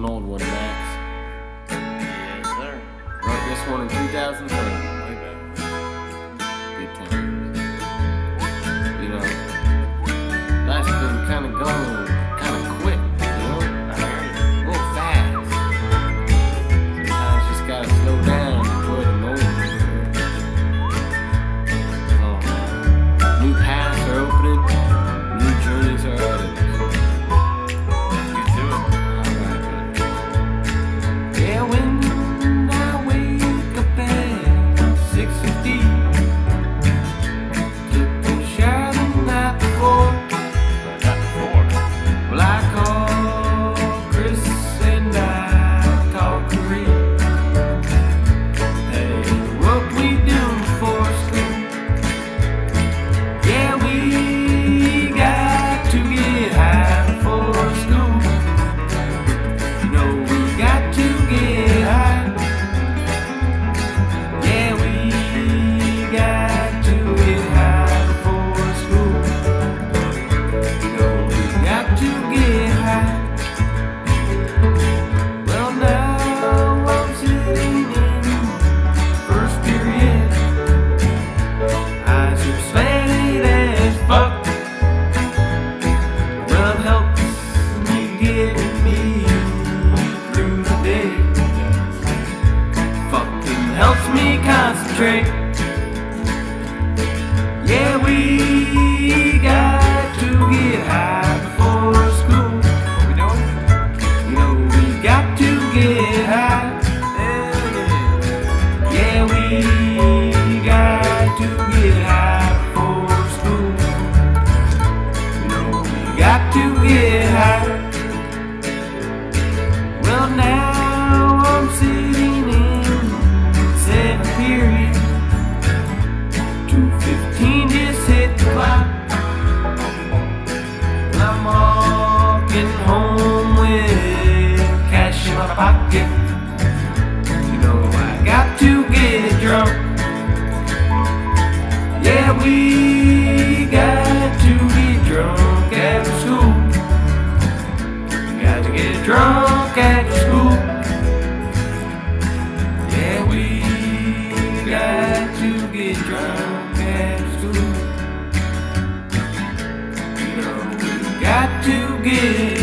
an old one, Max. Yes, sir. Wrote this one in 2003. and I. last drink. home with cash in my pocket. You know I got to get drunk. Yeah, we got to get drunk after school. Got to get drunk after school. Yeah, we got to get drunk after school. You know we got to get